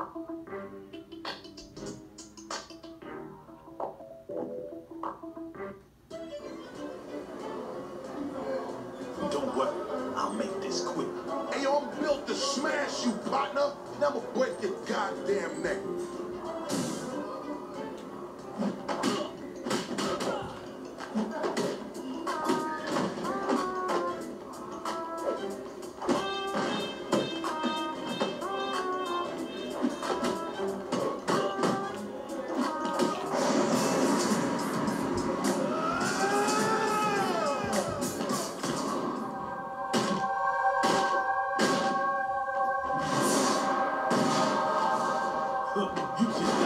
Don't worry, I'll make this quick. Hey, I'm built to smash you, partner. And I'ma break your goddamn neck. 言って。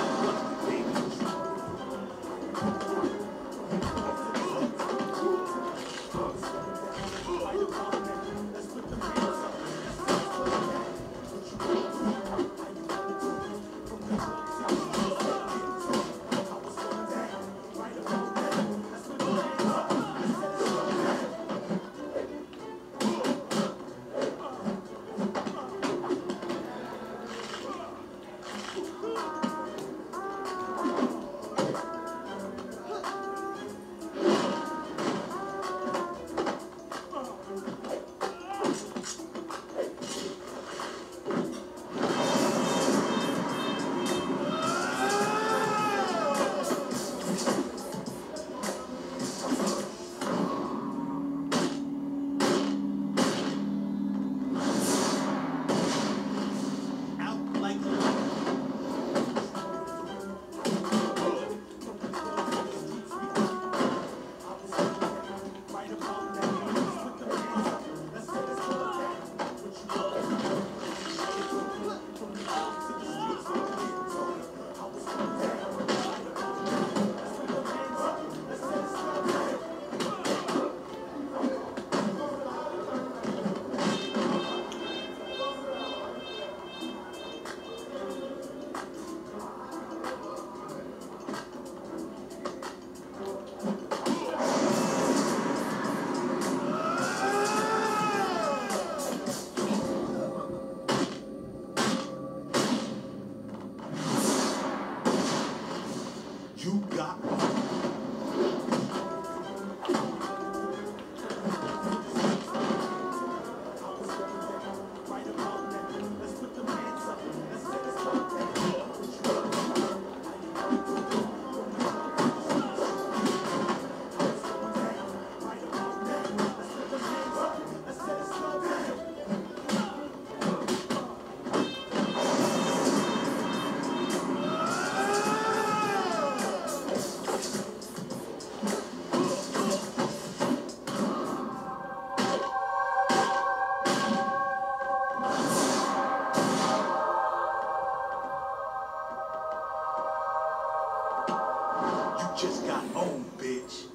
just got home, bitch.